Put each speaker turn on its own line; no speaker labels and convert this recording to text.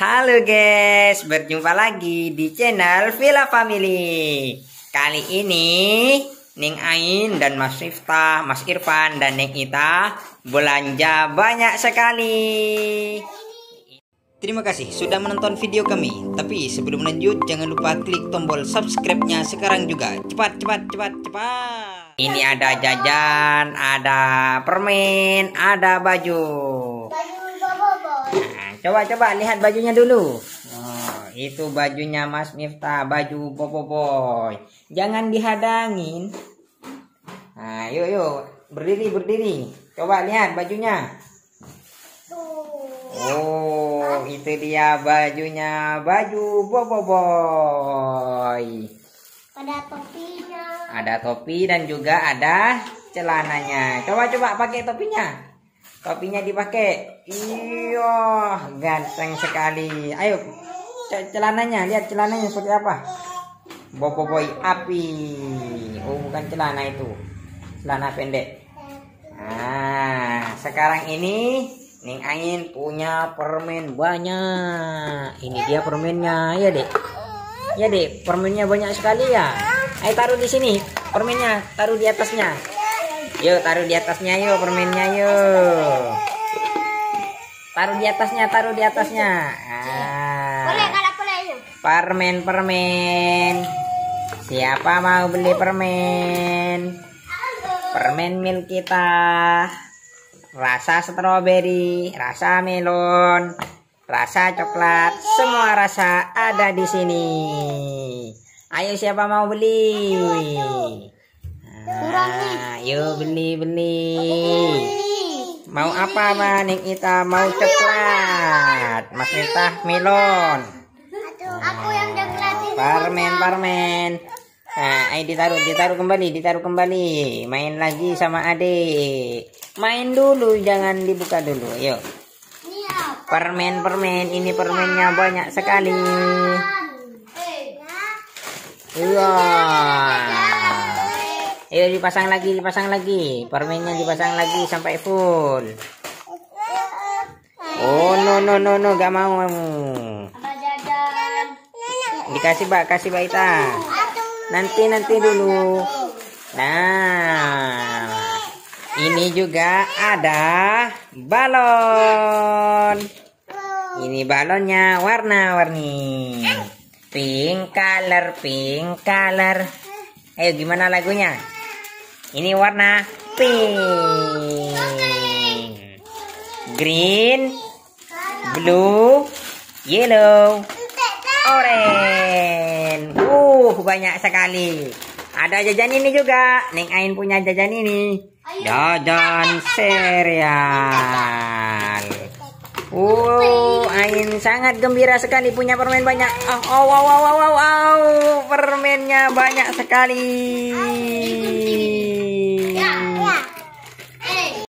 Halo guys, berjumpa lagi di channel Villa Family. Kali ini Ning Ain dan Mas Rifta, Mas Irfan dan Ning Ita belanja banyak sekali. Terima kasih sudah menonton video kami. Tapi sebelum lanjut jangan lupa klik tombol subscribe-nya sekarang juga. Cepat, cepat, cepat, cepat. Ini ada jajan, ada permen, ada baju. Coba coba lihat bajunya dulu. Oh, itu bajunya Mas Miftah, baju Bobo Boy. Jangan dihadangin. Nah, yuk yuk, berdiri berdiri. Coba lihat bajunya. Oh, itu dia bajunya, baju Bobo Boy.
Ada topinya.
Ada topi dan juga ada celananya. Coba coba pakai topinya. Topinya dipakai. Iya, ganteng sekali. Ayo, ce- celananya, lihat celananya seperti apa. Bobo boy api. Oh, bukan celana itu. Celana pendek. Nah, sekarang ini Ning Ain punya permen banyak. Ini dia permennya, ya dek. Ya dek, permennya banyak sekali ya. Ayo taruh di sini, permennya taruh di atasnya. Yuk taruh di atasnya yuk permennya yuk. Taruh di atasnya, taruh di atasnya. Ah, permen permen. Siapa mau beli permen? Permen milk kita. Rasa stroberi, rasa melon, rasa coklat, semua rasa ada di sini. Ayo siapa mau beli? Ah, yuk beli beli. Mau apa maning kita? Mau coklat, Mas Miftah melon,
Aku yang coklat ini.
permen permen. Nah, ayo ditaruh, ditaruh kembali, ditaruh kembali. Main lagi sama adik. Main dulu, jangan dibuka dulu. Yuk. Permen permen, ini permennya banyak sekali. Iya. Ayo dipasang lagi, dipasang lagi. Permennya dipasang lagi sampai full. Oh no no no no, gak mau.
Jajan.
Dikasih mbak, kasih mbak Ita. Nanti nanti dulu. Nah, ini juga ada balon. Ini balonnya warna-warni. Pink color, pink color. Ayo gimana lagunya? Ini warna pink. Green, blue, yellow, orange. Uh, banyak sekali. Ada jajan ini juga. Neng Ain punya jajan ini. Jajan serial. Uh, Ain sangat gembira sekali punya permen banyak. Oh, oh, wow, wow, wow, wow, wow. Permennya banyak sekali.